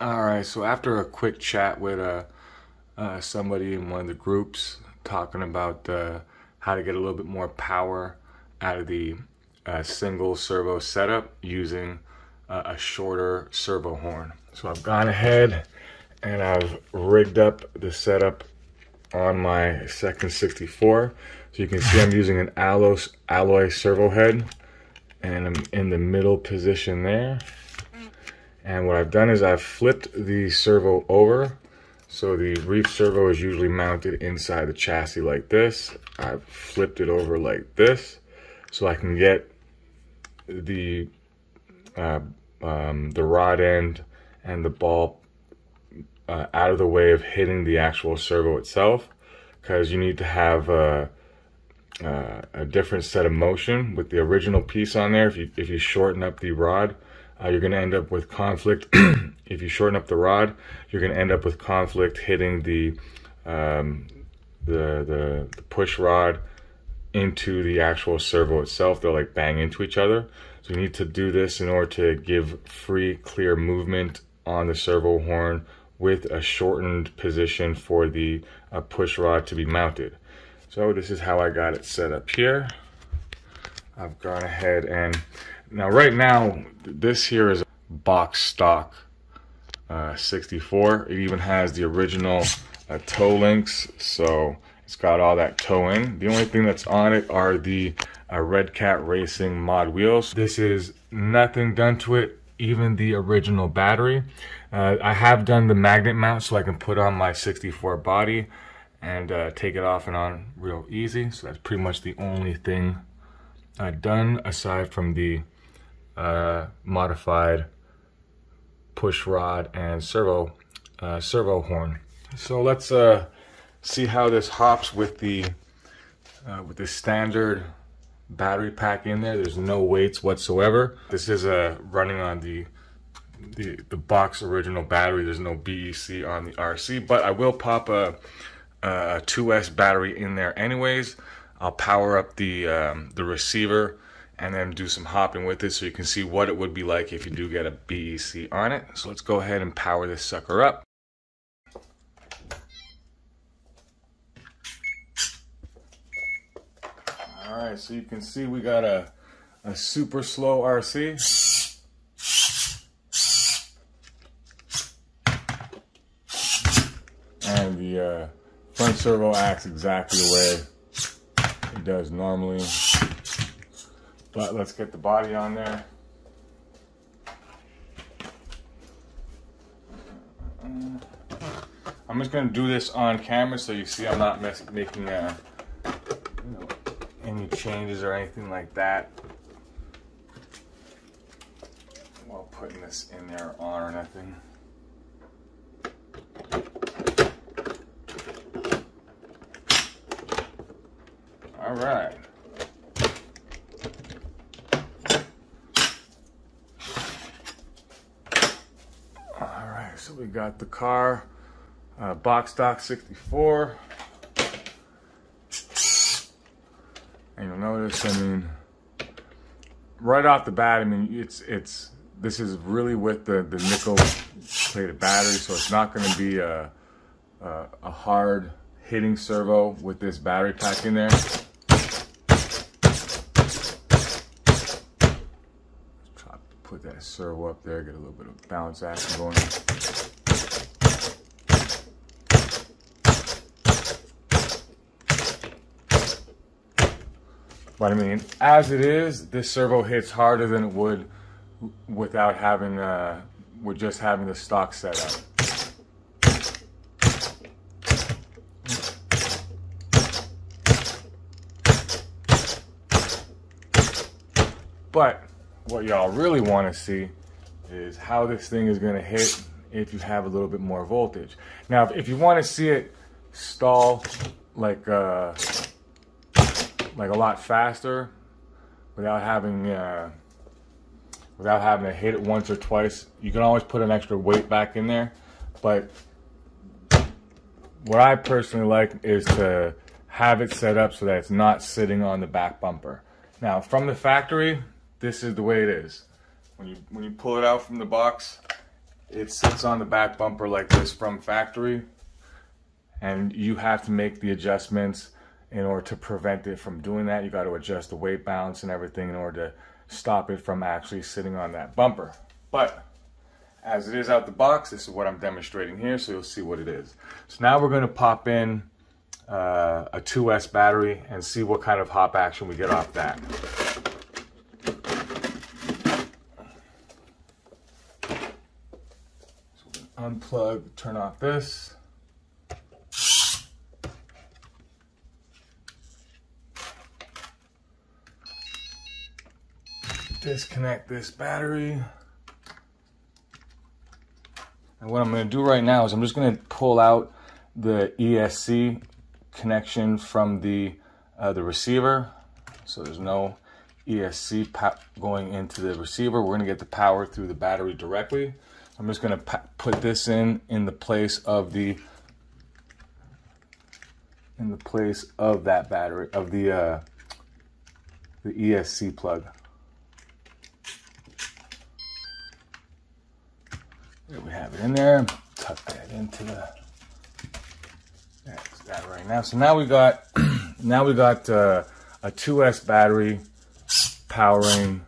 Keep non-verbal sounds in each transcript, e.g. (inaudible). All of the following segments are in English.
All right, so after a quick chat with uh, uh, somebody in one of the groups talking about uh, how to get a little bit more power out of the uh, single servo setup using a shorter servo horn. So I've gone ahead and I've rigged up the setup on my second 64. So you can see I'm using an alloy, alloy servo head and I'm in the middle position there. And what I've done is I've flipped the servo over. So the reef servo is usually mounted inside the chassis like this. I've flipped it over like this so I can get the uh, um, the rod end and the ball uh, out of the way of hitting the actual servo itself because you need to have a, uh, a different set of motion with the original piece on there. If you, if you shorten up the rod, uh, you're going to end up with conflict. (clears throat) if you shorten up the rod, you're going to end up with conflict hitting the, um, the, the, the push rod into the actual servo itself. They'll like bang into each other. So you need to do this in order to give free, clear movement on the servo horn with a shortened position for the uh, push rod to be mounted. So this is how I got it set up here. I've gone ahead and now, right now, this here is box stock uh, 64. It even has the original uh, toe links, so it's got all that toe in. The only thing that's on it are the uh, Redcat Racing mod wheels. This is nothing done to it, even the original battery. Uh, I have done the magnet mount so I can put on my 64 body and uh, take it off and on real easy. So that's pretty much the only thing uh, done aside from the uh, modified push rod and servo uh, servo horn. So let's uh, see how this hops with the uh, with the standard battery pack in there. There's no weights whatsoever. This is uh, running on the the the box original battery. There's no BEC on the RC, but I will pop a, a 2S battery in there anyways. I'll power up the um, the receiver and then do some hopping with it so you can see what it would be like if you do get a BEC on it. So let's go ahead and power this sucker up. All right, so you can see we got a, a super slow RC. And the uh, front servo acts exactly the way it does normally. But let's get the body on there. I'm just gonna do this on camera so you see I'm not making uh, you know, any changes or anything like that while putting this in there on or nothing. All right. So we got the car, uh, box stock 64. And you'll notice, I mean, right off the bat, I mean, it's, it's, this is really with the, the nickel plated battery, so it's not going to be a, a, a hard hitting servo with this battery pack in there. Let's try to put that servo up there, get a little bit of bounce action going. But I mean, as it is, this servo hits harder than it would without having, uh, with just having the stock set up. But what y'all really want to see is how this thing is going to hit if you have a little bit more voltage. Now, if you want to see it stall like uh, like a lot faster without having uh, without having to hit it once or twice, you can always put an extra weight back in there. But what I personally like is to have it set up so that it's not sitting on the back bumper. Now, from the factory, this is the way it is. When you when you pull it out from the box, it sits on the back bumper like this from factory and you have to make the adjustments in order to prevent it from doing that. You got to adjust the weight balance and everything in order to stop it from actually sitting on that bumper. But as it is out the box, this is what I'm demonstrating here, so you'll see what it is. So now we're going to pop in uh, a 2S battery and see what kind of hop action we get off that. So unplug, turn off this. Disconnect this battery. And what I'm going to do right now is I'm just going to pull out the ESC connection from the uh, the receiver. So there's no ESC going into the receiver. We're going to get the power through the battery directly. I'm just going to put this in in the place of the in the place of that battery of the uh, the ESC plug. There we have it in there. Tuck that into the that's that right now. So now we got (clears throat) now we got uh, a 2S battery powering.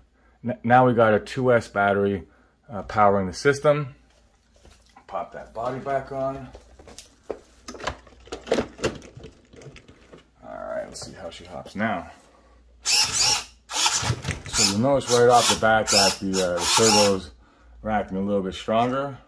Now we got a 2S battery uh, powering the system. Pop that body back on. All right, let's see how she hops now. So you'll notice right off the bat that the, uh, the servos racking a little bit stronger.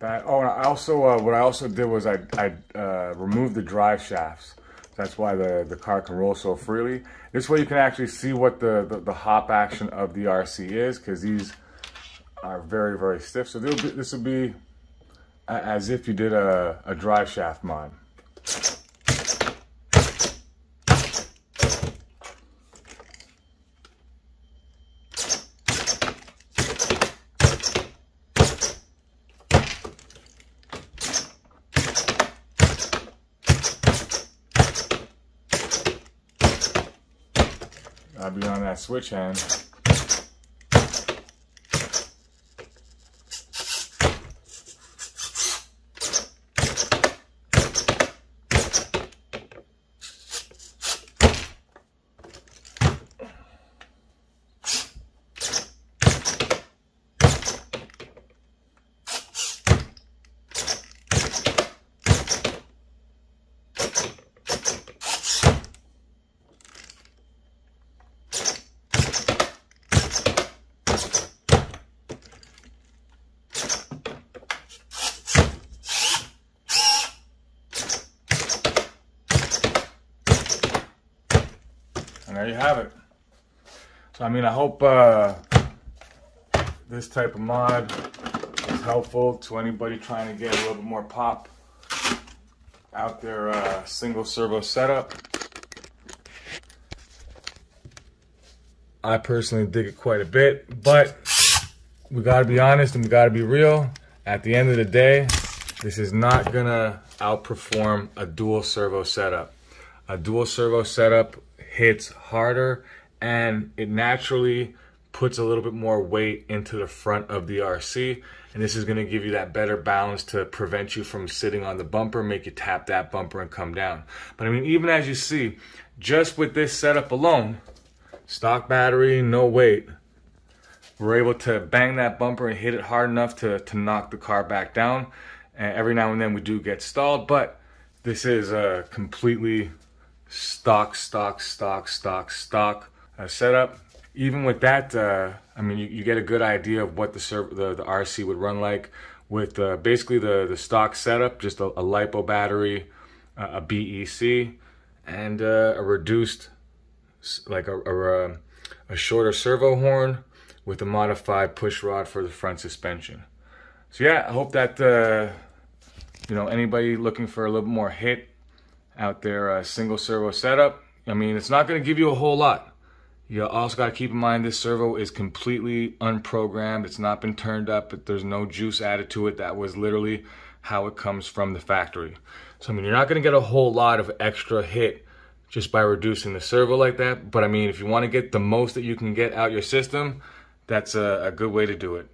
That, oh, and I also, uh, what I also did was I, I uh, removed the drive shafts. That's why the, the car can roll so freely. This way you can actually see what the, the, the hop action of the RC is because these are very, very stiff. So be, this will be as if you did a, a drive shaft mod. I'll be on that switch hand. There you have it. So, I mean, I hope uh, this type of mod is helpful to anybody trying to get a little bit more pop out their uh, single servo setup. I personally dig it quite a bit, but we gotta be honest and we gotta be real. At the end of the day, this is not gonna outperform a dual servo setup. A dual servo setup hits harder and it naturally puts a little bit more weight into the front of the RC. And this is going to give you that better balance to prevent you from sitting on the bumper, make you tap that bumper and come down. But I mean, even as you see, just with this setup alone, stock battery, no weight, we're able to bang that bumper and hit it hard enough to, to knock the car back down. And every now and then we do get stalled, but this is a completely stock, stock, stock, stock, stock uh, setup. Even with that, uh, I mean, you, you, get a good idea of what the, the, the RC would run like with uh, basically the, the stock setup, just a, a LiPo battery, a BEC, and uh, a reduced, like a, a, a shorter servo horn with a modified push rod for the front suspension. so yeah, I hope that uh, you know anybody looking for a little more hit out there, uh, single servo setup. I mean, it's not going to give you a whole lot. You also got to keep in mind this servo is completely unprogrammed. It's not been turned up. There's no juice added to it. That was literally how it comes from the factory. So I mean, you're not going to get a whole lot of extra hit just by reducing the servo like that. But I mean, if you want to get the most that you can get out your system, that's a, a good way to do it.